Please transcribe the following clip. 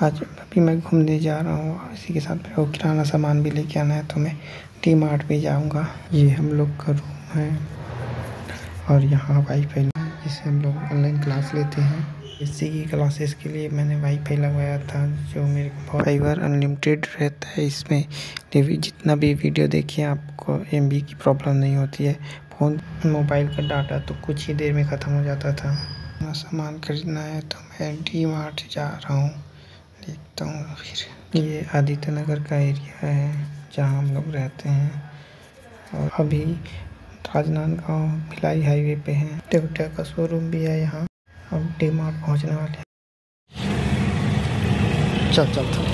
आज अभी मैं घूमने जा रहा हूँ इसी के साथ मेरे को किराना सामान भी लेके आना है तो मैं डी मार्ट भी जाऊँगा। ये हम लोग का रूम है और यहाँ वाईफाई जिससे हम लोग ऑनलाइन क्लास लेते हैं। इसी की क्लासेस के लिए मैंने वाईफाई लगवाया था, जो मेरे को फाइबर अनलिमिटेड रहता है। इसमें जितना भी वीडियो देखिए, आपको एमबी की प्रॉब्लम नहीं होती है। फ़ोन मोबाइल का डाटा तो कुछ ही देर में ख़त्म हो जाता था। सामान खरीदना है तो मैं डी मार्ट जा रहा हूँ। फिर। ये आदित्य नगर का एरिया है जहाँ हम लोग रहते हैं। और अभी राजनांदगांव भिलाई हाईवे पे है। टोयोटा का शोरूम भी है यहाँ। अब डी मार्ट पहुँचने वाले चल चल चल।